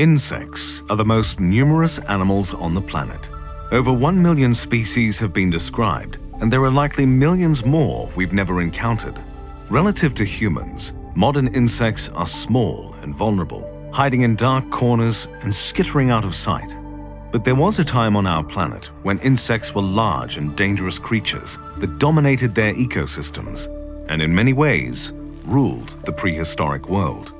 Insects are the most numerous animals on the planet. Over 1 million species have been described, and there are likely millions more we've never encountered. Relative to humans, modern insects are small and vulnerable, hiding in dark corners and skittering out of sight. But there was a time on our planet when insects were large and dangerous creatures that dominated their ecosystems, and in many ways, ruled the prehistoric world.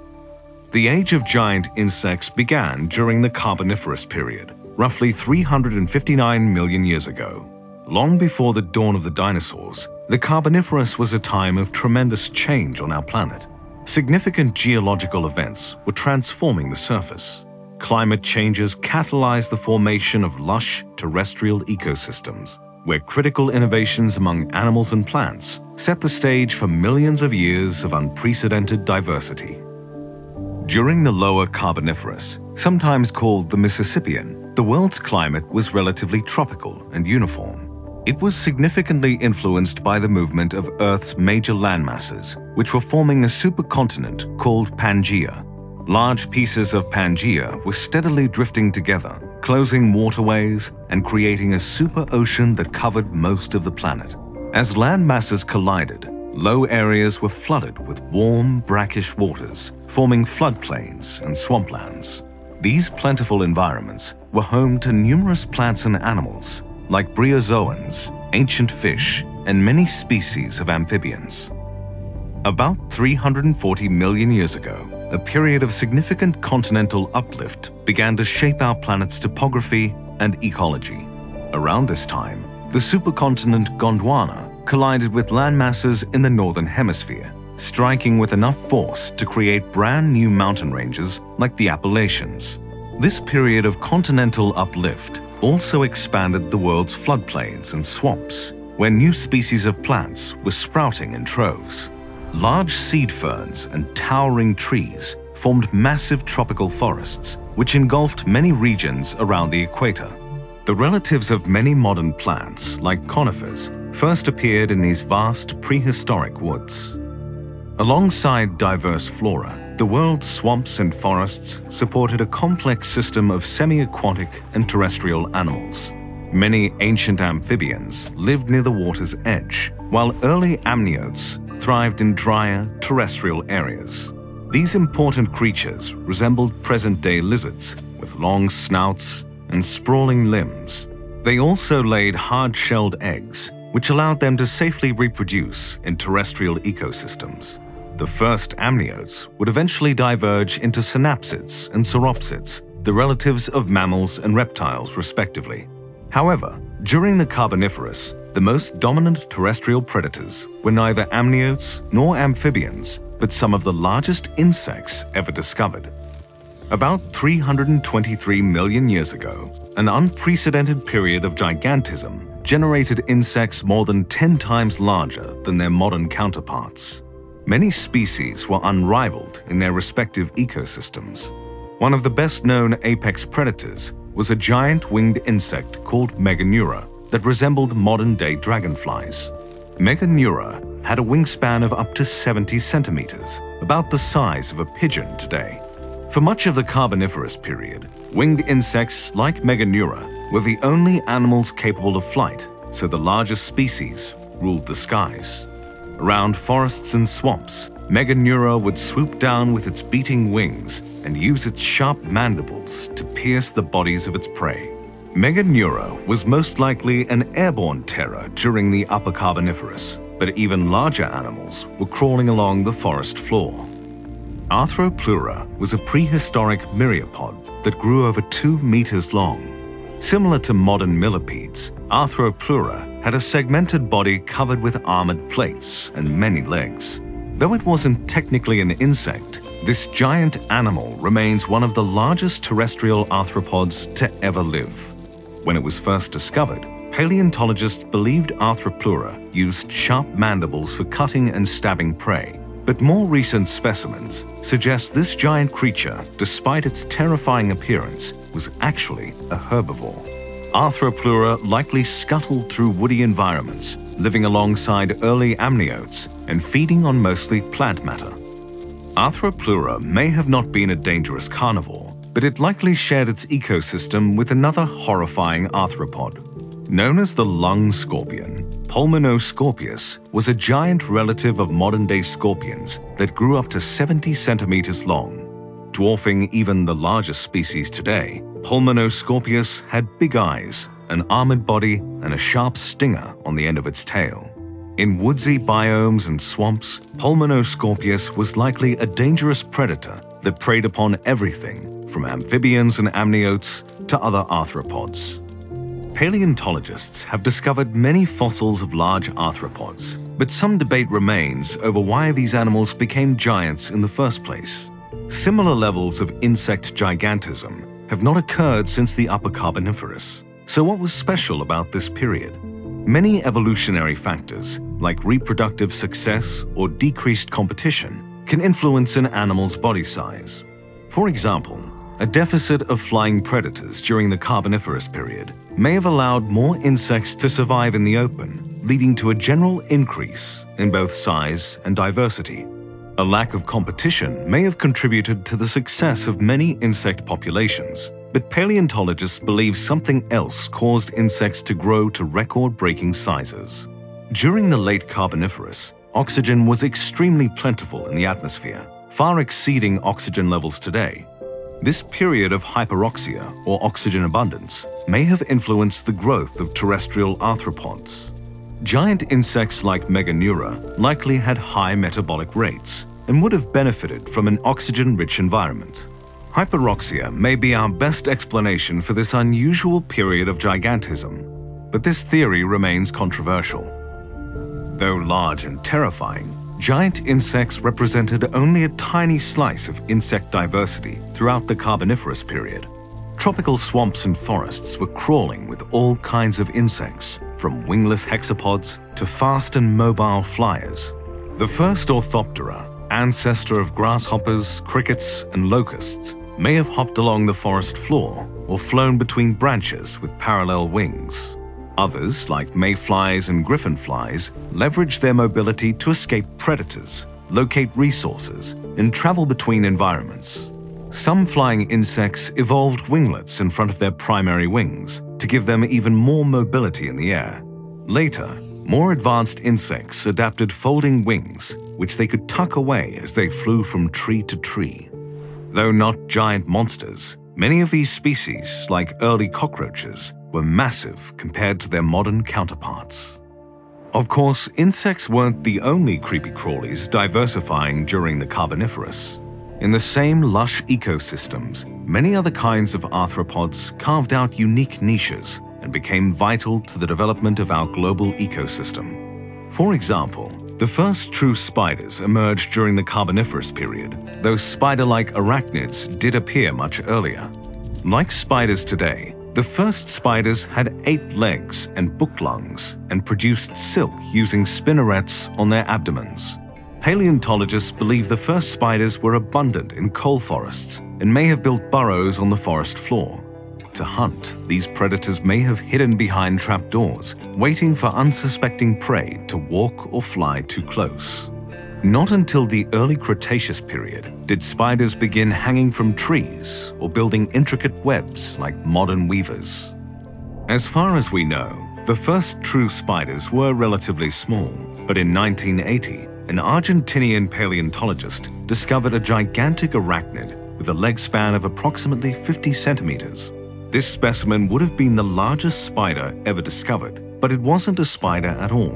The age of giant insects began during the Carboniferous period, roughly 359 million years ago. Long before the dawn of the dinosaurs, the Carboniferous was a time of tremendous change on our planet. Significant geological events were transforming the surface. Climate changes catalyzed the formation of lush terrestrial ecosystems, where critical innovations among animals and plants set the stage for millions of years of unprecedented diversity. During the lower Carboniferous, sometimes called the Mississippian, the world's climate was relatively tropical and uniform. It was significantly influenced by the movement of Earth's major landmasses, which were forming a supercontinent called Pangaea. Large pieces of Pangaea were steadily drifting together, closing waterways and creating a super ocean that covered most of the planet. As landmasses collided, low areas were flooded with warm, brackish waters, forming floodplains and swamplands. These plentiful environments were home to numerous plants and animals, like bryozoans, ancient fish, and many species of amphibians. About 340 million years ago, a period of significant continental uplift began to shape our planet's topography and ecology. Around this time, the supercontinent Gondwana collided with landmasses in the northern hemisphere, striking with enough force to create brand new mountain ranges like the Appalachians. This period of continental uplift also expanded the world's floodplains and swamps, where new species of plants were sprouting in troves. Large seed ferns and towering trees formed massive tropical forests, which engulfed many regions around the equator. The relatives of many modern plants, like conifers, first appeared in these vast prehistoric woods. Alongside diverse flora, the world's swamps and forests supported a complex system of semi-aquatic and terrestrial animals. Many ancient amphibians lived near the water's edge, while early amniotes thrived in drier, terrestrial areas. These important creatures resembled present-day lizards with long snouts and sprawling limbs. They also laid hard-shelled eggs, which allowed them to safely reproduce in terrestrial ecosystems. The first amniotes would eventually diverge into synapsids and sauropsids, the relatives of mammals and reptiles respectively. However, during the Carboniferous, the most dominant terrestrial predators were neither amniotes nor amphibians, but some of the largest insects ever discovered. About 323 million years ago, an unprecedented period of gigantism generated insects more than 10 times larger than their modern counterparts. Many species were unrivaled in their respective ecosystems. One of the best-known apex predators was a giant winged insect called Meganeura that resembled modern-day dragonflies. Meganeura had a wingspan of up to 70 centimeters, about the size of a pigeon today. For much of the Carboniferous period, winged insects like Meganeura were the only animals capable of flight, so the largest species ruled the skies. Around forests and swamps, Meganeura would swoop down with its beating wings and use its sharp mandibles to pierce the bodies of its prey. Meganeura was most likely an airborne terror during the Upper Carboniferous, but even larger animals were crawling along the forest floor. Arthropleura was a prehistoric myriapod that grew over two meters long. Similar to modern millipedes, Arthropleura had a segmented body covered with armored plates and many legs. Though it wasn't technically an insect, this giant animal remains one of the largest terrestrial arthropods to ever live. When it was first discovered, paleontologists believed Arthropleura used sharp mandibles for cutting and stabbing prey, but more recent specimens suggest this giant creature, despite its terrifying appearance, was actually a herbivore. Arthropleura likely scuttled through woody environments, living alongside early amniotes and feeding on mostly plant matter. Arthropleura may have not been a dangerous carnivore, but it likely shared its ecosystem with another horrifying arthropod. Known as the lung scorpion, Pulmonoscorpius was a giant relative of modern-day scorpions that grew up to 70 centimeters long. Dwarfing even the largest species today, Pulmonoscorpius had big eyes, an armored body, and a sharp stinger on the end of its tail. In woodsy biomes and swamps, Pulmonoscorpius was likely a dangerous predator that preyed upon everything from amphibians and amniotes to other arthropods. Paleontologists have discovered many fossils of large arthropods, but some debate remains over why these animals became giants in the first place. Similar levels of insect gigantism have not occurred since the Upper Carboniferous. So what was special about this period? Many evolutionary factors, like reproductive success or decreased competition, can influence an animal's body size. For example, a deficit of flying predators during the Carboniferous period may have allowed more insects to survive in the open, leading to a general increase in both size and diversity. A lack of competition may have contributed to the success of many insect populations, but paleontologists believe something else caused insects to grow to record-breaking sizes. During the late Carboniferous, oxygen was extremely plentiful in the atmosphere, far exceeding oxygen levels today. This period of hyperoxia, or oxygen abundance, may have influenced the growth of terrestrial arthropods. Giant insects like Meganeura likely had high metabolic rates and would have benefited from an oxygen-rich environment. Hyperoxia may be our best explanation for this unusual period of gigantism, but this theory remains controversial. Though large and terrifying, giant insects represented only a tiny slice of insect diversity throughout the Carboniferous period. Tropical swamps and forests were crawling with all kinds of insects, from wingless hexapods to fast and mobile flyers. The first Orthoptera, ancestor of grasshoppers, crickets, and locusts, may have hopped along the forest floor or flown between branches with parallel wings. Others, like mayflies and griffinflies, leverage their mobility to escape predators, locate resources, and travel between environments. Some flying insects evolved winglets in front of their primary wings to give them even more mobility in the air. Later, more advanced insects adapted folding wings, which they could tuck away as they flew from tree to tree. Though not giant monsters, many of these species, like early cockroaches, were massive compared to their modern counterparts. Of course, insects weren't the only creepy crawlies diversifying during the Carboniferous. In the same lush ecosystems, many other kinds of arthropods carved out unique niches and became vital to the development of our global ecosystem. For example, the first true spiders emerged during the Carboniferous period, though spider-like arachnids did appear much earlier. Like spiders today, the first spiders had eight legs and book lungs and produced silk using spinnerets on their abdomens. Paleontologists believe the first spiders were abundant in coal forests and may have built burrows on the forest floor. To hunt, these predators may have hidden behind trapdoors, waiting for unsuspecting prey to walk or fly too close. Not until the early Cretaceous period did spiders begin hanging from trees or building intricate webs like modern weavers. As far as we know, the first true spiders were relatively small, but in 1980, an Argentinian paleontologist discovered a gigantic arachnid with a leg span of approximately 50 centimeters. This specimen would have been the largest spider ever discovered, but it wasn't a spider at all.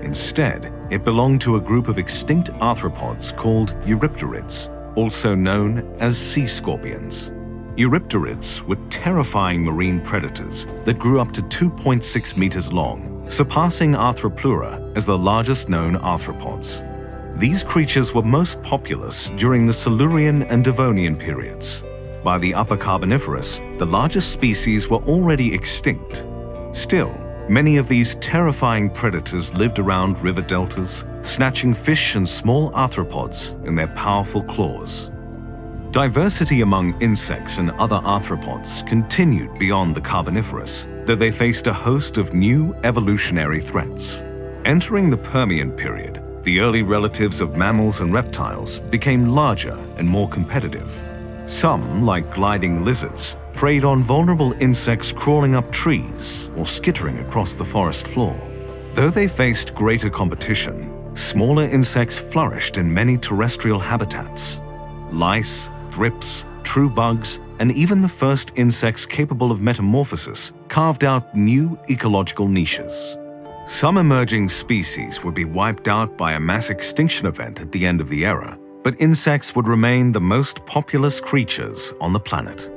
Instead, it belonged to a group of extinct arthropods called Eurypterids, also known as sea scorpions. Eurypterids were terrifying marine predators that grew up to 2.6 meters long, surpassing Arthropleura as the largest known arthropods. These creatures were most populous during the Silurian and Devonian periods. By the Upper Carboniferous, the largest species were already extinct. Still, Many of these terrifying predators lived around river deltas, snatching fish and small arthropods in their powerful claws. Diversity among insects and other arthropods continued beyond the Carboniferous, though they faced a host of new evolutionary threats. Entering the Permian period, the early relatives of mammals and reptiles became larger and more competitive. Some, like gliding lizards, preyed on vulnerable insects crawling up trees or skittering across the forest floor. Though they faced greater competition, smaller insects flourished in many terrestrial habitats. Lice, thrips, true bugs, and even the first insects capable of metamorphosis carved out new ecological niches. Some emerging species would be wiped out by a mass extinction event at the end of the era, but insects would remain the most populous creatures on the planet.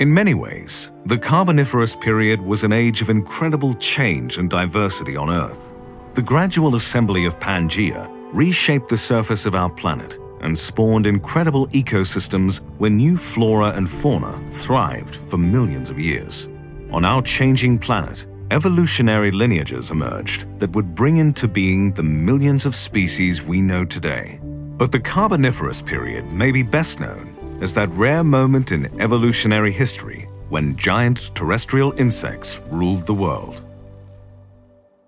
In many ways, the Carboniferous period was an age of incredible change and diversity on Earth. The gradual assembly of Pangaea reshaped the surface of our planet and spawned incredible ecosystems where new flora and fauna thrived for millions of years. On our changing planet, evolutionary lineages emerged that would bring into being the millions of species we know today. But the Carboniferous period may be best known as that rare moment in evolutionary history when giant terrestrial insects ruled the world.